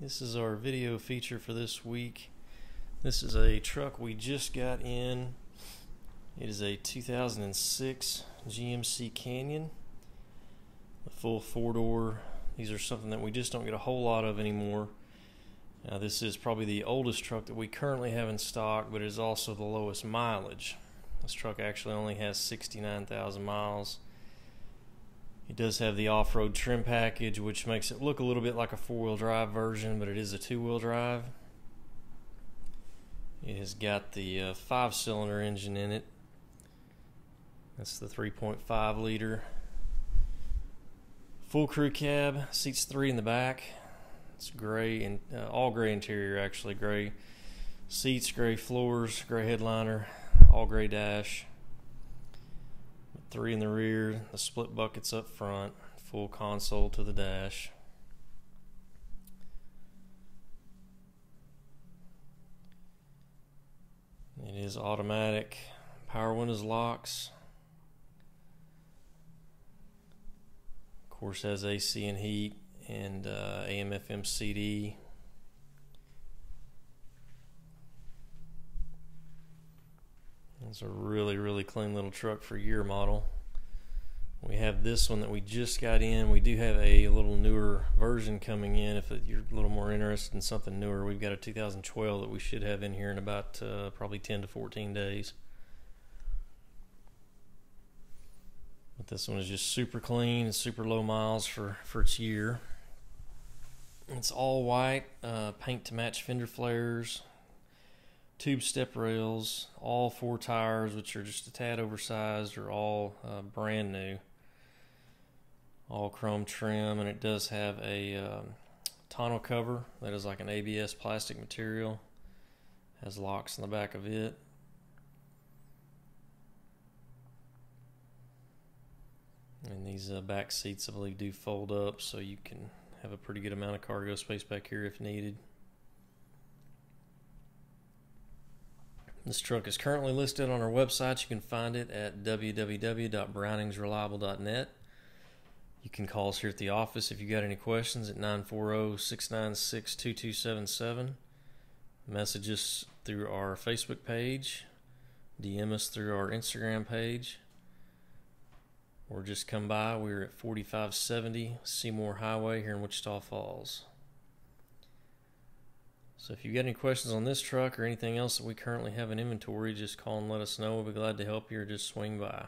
This is our video feature for this week. This is a truck we just got in. It is a 2006 GMC Canyon. A full four door. These are something that we just don't get a whole lot of anymore. Now, this is probably the oldest truck that we currently have in stock, but it is also the lowest mileage. This truck actually only has 69,000 miles. It does have the off-road trim package, which makes it look a little bit like a four-wheel drive version, but it is a two-wheel drive. It has got the uh, five-cylinder engine in it. That's the 3.5 liter. Full crew cab, seats three in the back. It's gray and uh, all gray interior, actually gray seats, gray floors, gray headliner, all gray dash three in the rear, the split buckets up front, full console to the dash. It is automatic, power windows locks. Of course, has AC and heat and uh, AM FM CD It's a really, really clean little truck for year model. We have this one that we just got in. We do have a little newer version coming in. If you're a little more interested in something newer, we've got a 2012 that we should have in here in about uh, probably 10 to 14 days. But this one is just super clean and super low miles for, for its year. It's all white, uh, paint to match fender flares, tube step rails, all four tires, which are just a tad oversized, are all uh, brand new. All chrome trim, and it does have a um, tonneau cover that is like an ABS plastic material. Has locks in the back of it. And these uh, back seats, I believe, do fold up, so you can have a pretty good amount of cargo space back here if needed. This truck is currently listed on our website. You can find it at www.browningsreliable.net. You can call us here at the office if you've got any questions at 940 696 2277. Message us through our Facebook page, DM us through our Instagram page, or just come by. We're at 4570 Seymour Highway here in Wichita Falls. So if you've got any questions on this truck or anything else that we currently have in inventory, just call and let us know. We'll be glad to help you or just swing by.